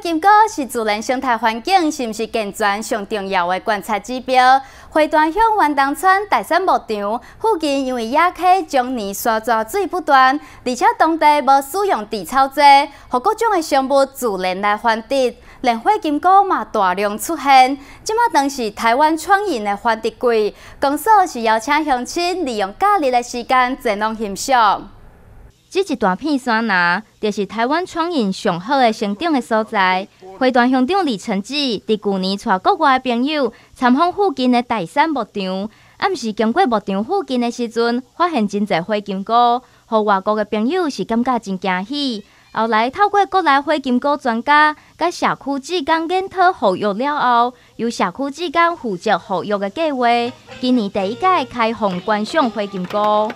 金果是自然生态环境是毋是健全上重要的观察指标。花端乡万东村第三牧场附近，因为野溪将年刷抓水不断，而且当地无使用地草剂，和各种的生物自然来繁殖，连花金果嘛大量出现。即马当是台湾创意的繁殖季，公司是邀请乡亲利用假日的时间前往欣赏。这一大片山拿，就是台湾创印上好的生长的所在。花端乡长李成志伫去年带国外的朋友参访附近的大山牧场，暗时经过牧场附近的时阵，发现真侪花金菇，和外国的朋友是感觉真惊喜。后来透过国内花金菇专家，甲社区之间研讨后育了后，由社区之间负责后育的计划，今年第一届开放观赏花金菇。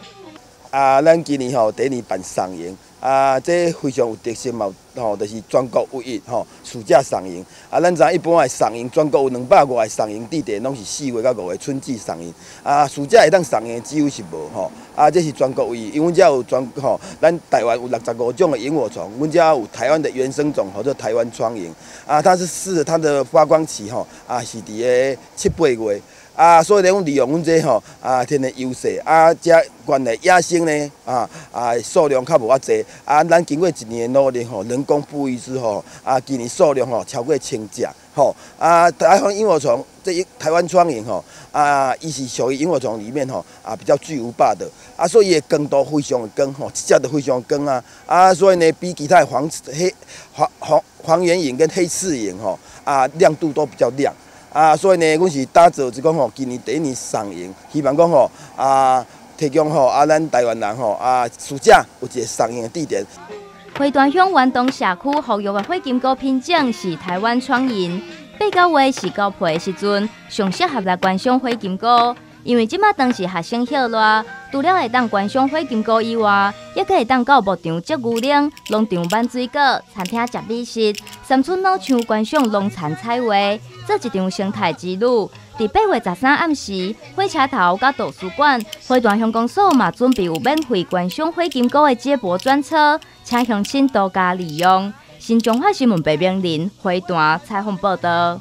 啊，咱今年吼第一年办赏樱，啊，这非常有特色嘛，吼，就是全国唯一吼暑假赏樱。啊，咱知影一般的赏樱，全国有两百外个赏樱地点，拢是四月到五月春季赏樱。啊，暑假会当赏樱几乎是无吼。啊，这是全国唯一，因为遮有全吼，咱台湾有六十五种的萤火虫，阮遮有台湾的原生种，叫做台湾窗萤。啊，它是四它的发光期吼，啊是伫个七八月。啊，所以咧，阮利用阮这吼啊天然优势，啊，遮原来野生呢啊啊数量较无遐济，啊，咱经过一年的努力吼，人工哺育之后，啊，今年数量吼超过千只，吼啊，台湾萤火虫这一台湾苍蝇吼啊，伊是属于萤火虫里面吼啊比较巨无霸的，啊，所以伊光度非常的光吼，一只都非常光啊，啊，所以呢比其他的黄黑黄黄黄圆萤跟黑刺萤吼啊亮度都比较亮。啊，所以呢，阮是打造就讲吼，今年第一年上映，希望讲吼啊，提供吼啊，咱台湾人吼啊，暑假有一个上映的地点。花端乡湾东社区服育的花金菇品种是台湾创银，八九月是高配的时阵，上适合来观赏花金菇。因为即马当时学生热热，除了会当观赏花金菇以外，也可以当到牧场接牛奶、农场办水果、餐厅食美食、山村老场观赏农产采花，做一场生态之旅。伫八月十三暗时，火车头甲图书馆、花坛乡公所嘛准备有免费观赏花金果的接驳专车，请乡亲多加利用。新中华新闻北边林花坛采访报道。